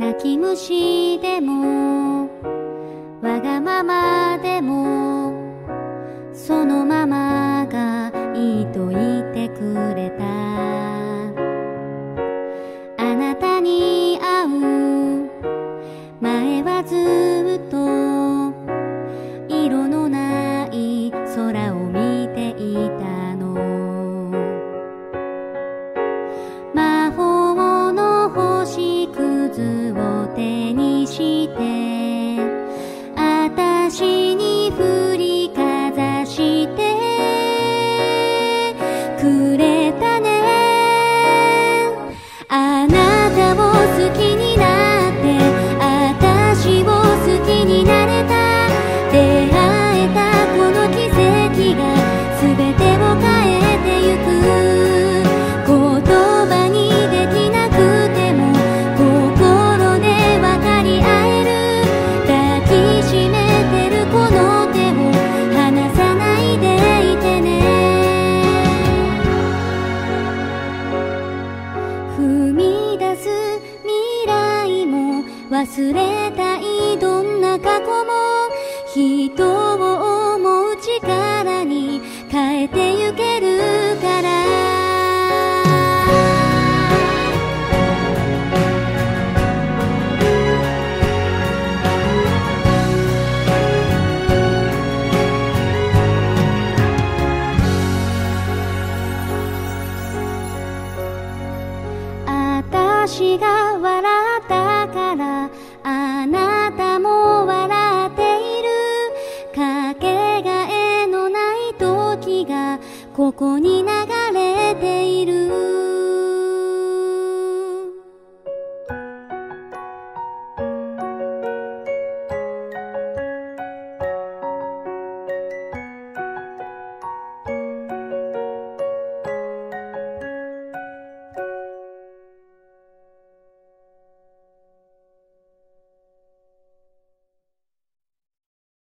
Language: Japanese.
泣き虫でもわがままでもそのままがいいと言ってくれた。くれ踏み出す未来も忘れたいどんな過去も人を思う力に変えてゆく私が笑ったからあなたも笑っている。かけがえのない時がここに流れている。